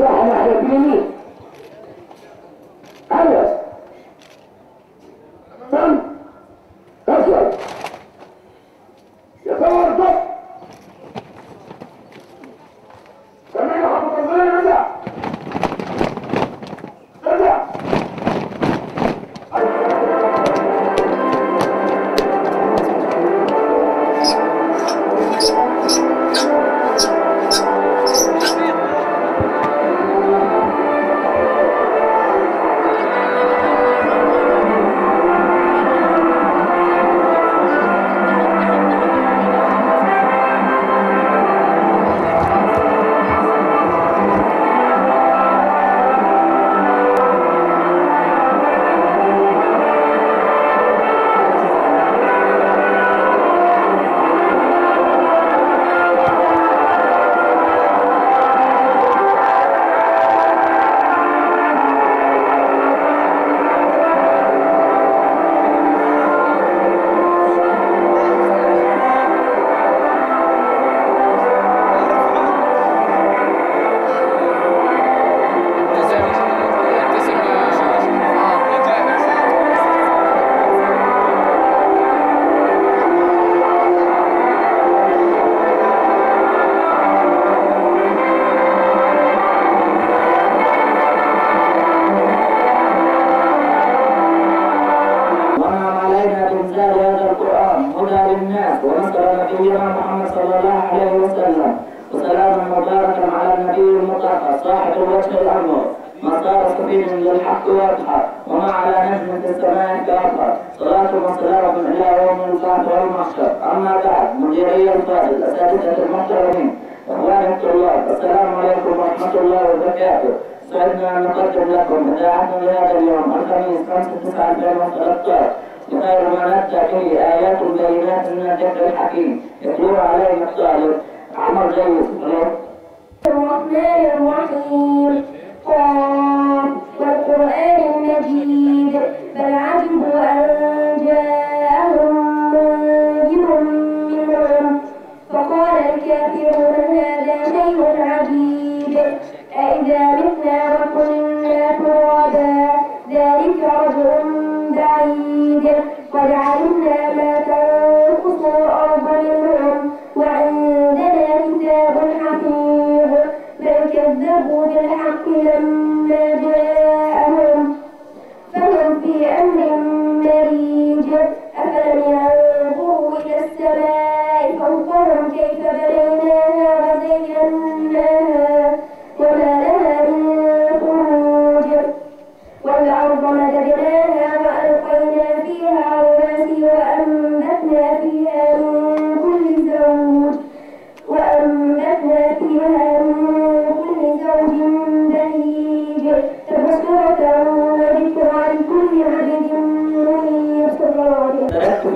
وما نزاح القرآن هدى للناس ونصر نبينا محمد صلى الله عليه وسلم. وسلاما مباركا على النبي المطهر صاحب الوجه الأنور ما صار سبيل للحق واضحا وما على نجم في السماء كأطهر صلاة وسلام إلى يوم البعث والمحشر أما بعد مديري الفاضل أساتذة المحترمين إخواني الطلاب السلام عليكم ورحمة الله وبركاته. سعدنا أن نقدم لكم إذاعتنا لهذا اليوم الخميس 5 9 2013 وخير ما نبدأ فيه آيات بينات من الذكر الحكيم يتلوها علينا الطالب عمر جيد الرحمن الرحيم قام والقرآن المجيد بل عجبوا أن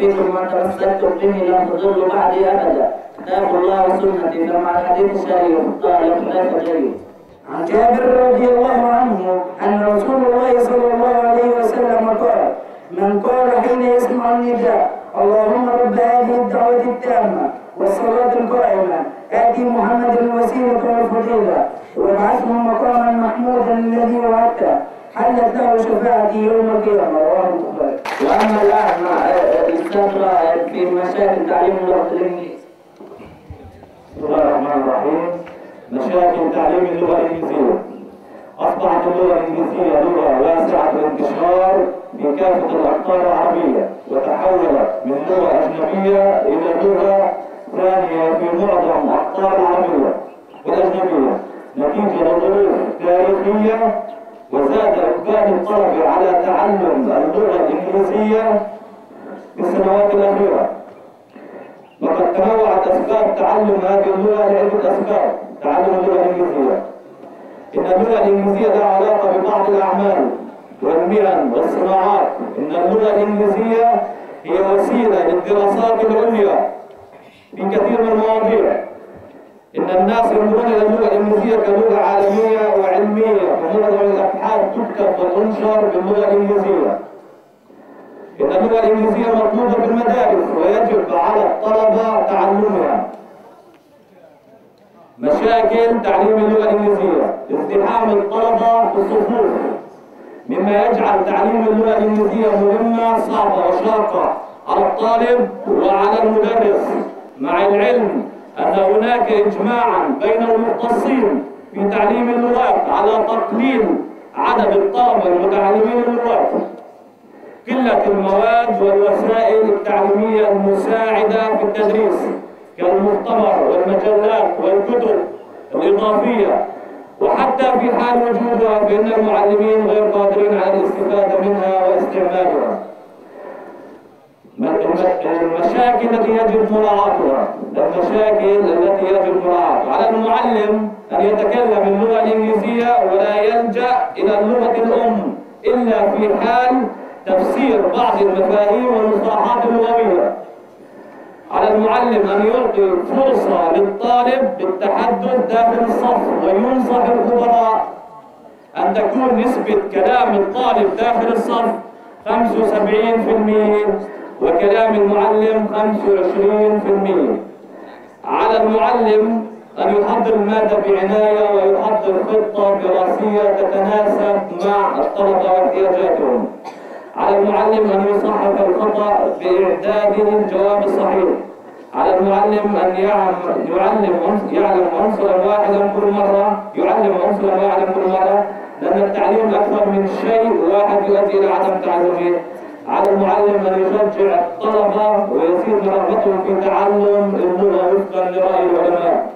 فيكم ما تمسكتم به لن تضلوا بعدي أبدا. كتاب الله وسنتي فمع الحديث الشريف قال حذيفة جيد عن جابر رضي الله عنه أن رسول الله صلى الله عليه وسلم قال من قال حين يسمع النداء اللهم رب هذه الدعوة التامة والصلاة القائمة آتي محمد الوسيلة والفضيلة وابعثه مقاما محمودا الذي وعدته حلت له شفاعتي يوم القيامة. الأستاذ رائد في مشاكل تعليم اللغة الإنجليزية. بسم الله الرحمن الرحيم. مشاكل تعليم اللغة الإنجليزية. أصبحت اللغة الإنجليزية لغة واسعة الانتشار في كافة الأقطار العربية وتحولت من لغة أجنبية الأخيرة وقد تنوعت أسباب تعلم هذه اللغة لعدة أسباب تعلم اللغة الإنجليزية إن اللغة الإنجليزية لها علاقة ببعض الأعمال والصناعات إن اللغة الإنجليزية هي وسيلة للدراسات العليا في كثير من المواضيع. إن الناس ينظرون إلى اللغة الإنجليزية كلغة عالمية وعلمية فمعظم الأبحاث تكتب وتنشر باللغة الإنجليزية. إن اللغة الإنجليزية مطلوبة في المدارس ويجب على الطلبة تعلمها. مشاكل تعليم اللغة الإنجليزية. ازدحام الطلبة في الصفوف. مما يجعل تعليم اللغة الإنجليزية مهمة صعبة وشاقة. على الطالب وعلى المدرس. مع العلم أن هناك إجماعا بين المختصين في تعليم اللغات على تقليل عدد الطلبة المتعلمين اللغات. قلة المواد والوسائل التعليمية المساعدة في التدريس كالمؤتمر والمجلات والكتب الإضافية وحتى في حال وجودها فإن المعلمين غير قادرين على الاستفادة منها واستعمالها. المشاكل التي يجب مراعاتها المشاكل التي يجب مراعاتها. على المعلم أن يتكلم اللغة الإنجليزية ولا يلجأ إلى اللغة الأم إلا في حال تفسير بعض المفاهيم والمصطلحات اللغوية. على المعلم أن يعطي فرصة للطالب بالتحدث داخل الصف وينصح الخبراء أن تكون نسبة كلام الطالب داخل الصف 75% وكلام المعلم 25% على المعلم أن يحضر المادة بعناية ويحضر خطة دراسية تتناسب مع الطلبة واحتياجاتهم. على المعلم أن يصحح الخطأ بإعداده الجواب الصحيح على المعلم أن يعلم يعلم عنصرا واحدا كل مرة يعلم عنصرا واحدا كل مرة لأن التعليم أكثر من شيء واحد يؤدي إلى عدم تعلمه. على المعلم أن يشجع الطلبة ويزيد رغبتهم في تعلم اللغة وفقا لرأي العلماء.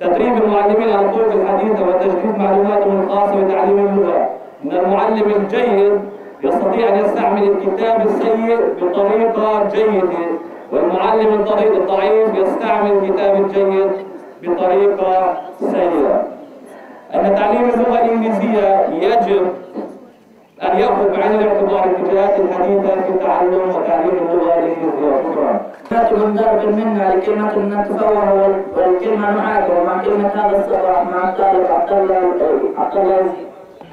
تدريب المعلمين على الطرق الحديثة وتجديد معلوماتهم الخاصة بتعليم اللغة. إن المعلم الجيد يستطيع أن يستعمل الكتاب السيء بطريقة جيدة والمعلم الضرير الضعيف يستعمل الكتاب الجيد بطريقة سيئة. أن تعليم اللغة الإنجليزية يجب أن يأخذ بعين الاعتبار الاتجاهات الحديثة في تعلم وتعليم اللغة الإنجليزية. شكرا. كلمة من ضرب منا لكلمة نتفوه وال- والكلمة معك ومع كلمة هذا الصباح مع الطالب عبد الله عبد الله يزيد.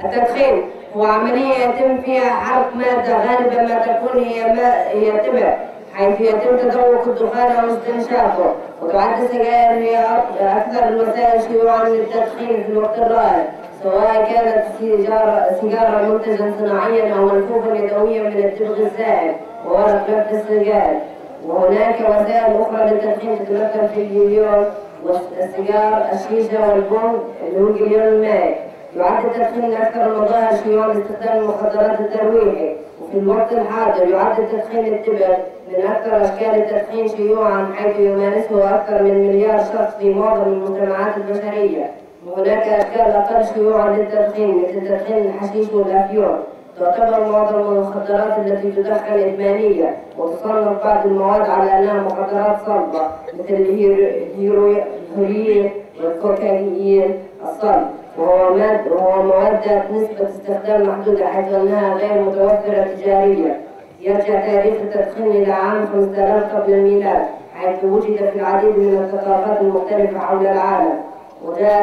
التدخين هو عملية يتم فيها حرق مادة غالبا ما تكون هي ما هي تبع حيث يتم تذوق الدخان أو استنشاقه وتعد السجائر هي أك- أكثر الوسائل شيوعا للتدخين في الوقت الراهن سواء كانت سيجارة سيجارة منتجا صناعيا أو ملفوفا يدويا من التبغ السائل وورق نفط السجائر وهناك وسائل أخرى للتدخين تتمثل في الجليون والسيجار الشيشة والبن اللي هو الجليون المائي يعد التدخين أكثر المظاهر شيوعا لاستخدام المخدرات الترويحي وفي الوقت الحاضر يعد التدخين التبغ من أكثر أشكال التدخين شيوعا حيث يمارسه أكثر من مليار شخص في معظم المجتمعات البشرية. وهناك أشكال أقل شيوعا للتدخين مثل تدخين الحشيش والأفيون. تعتبر معظم المخدرات التي تدخن إدمانية وتصنف بعض المواد على أنها مخدرات صلبة مثل الهيرو- الهيروين والكوكايين. الصلب. وهو ذات نسبة استخدام محدودة حيث أنها غير متوفرة تجاريا. يرجع تاريخ التدخين إلى عام 5000 قبل الميلاد حيث وجد في العديد من الثقافات المختلفة حول العالم. وجاء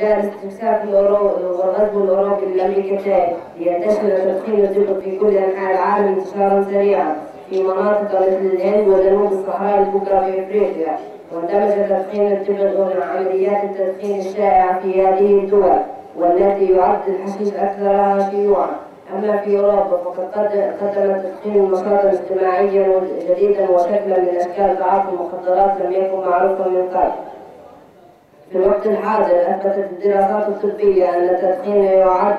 الاستكشاف والغزو الأوروبي للأمريكتين لينتشر تدخين الزبط في كل أنحاء العالم انتشارا سريعا في مناطق مثل الهند وجنوب الصحراء الكبرى في أفريقيا. واندمج تدخين الزبط ضمن عمليات التدخين الشائعة في هذه الدول والتي يعد الحشيش أكثرها شيوعا. أما في أوروبا فقد قد- قدم التدخين نشاطا اجتماعيا جديدا وشكلا من أشكال تعاطي المخدرات لم يكن معروفا من قبل. في الوقت الحاضر أثبتت الدراسات الطبية أن التدخين يعد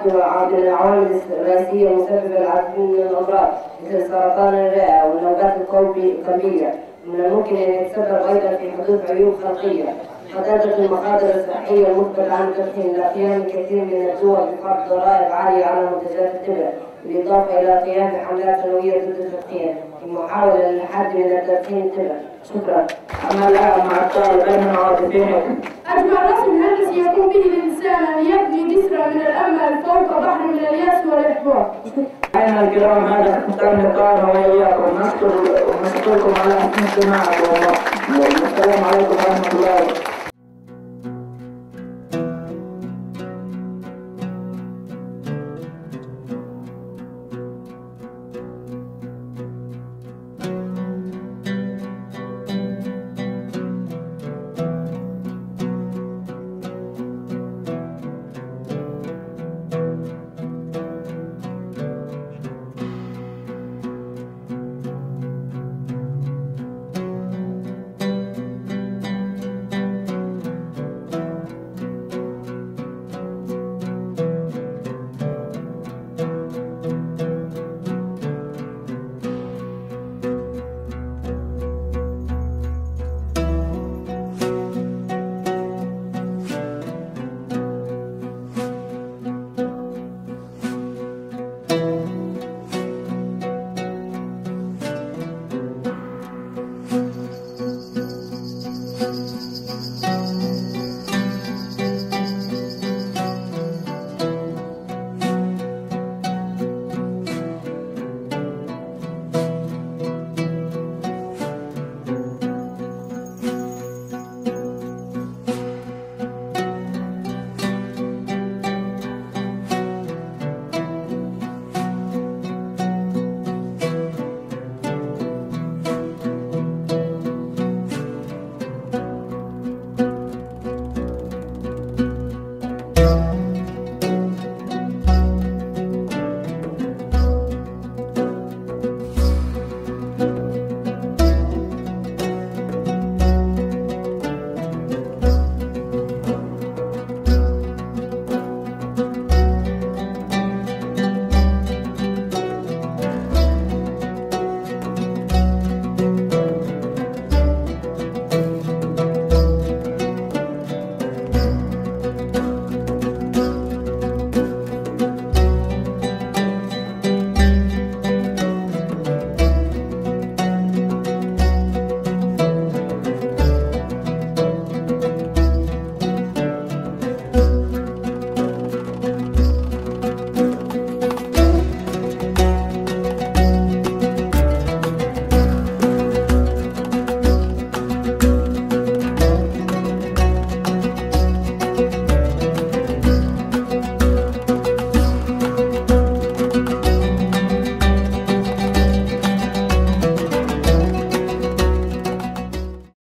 من العوامل الرئيسية المسببة للعديد من الأمراض مثل سرطان الرئة والنوبات القلبي- القلبية. من الممكن أن يتسبب أيضا في حدوث عيوب خلقية. قد المخاطر الصحية المثبتة عن التدخين إلى قيام الكثير من الدول بفرض ضرائب عالية على منتجات التبغ بالإضافة إلى قيام بحملات سنوية ضد التدخين. في محاولة للحد من التدخين تبع شكرا. أما الآن مع الطالب من عاطفينك أجمع رسم هندسي يقوم به الإنسان أن يبني جسرا من الأمل فوق بحر من اليأس والإحباط. أيها الكرام؟ هذا ختام لقاءنا وإياكم. نشكر ونشكركم على حسن استماعكم والسلام عليكم ورحمة الله.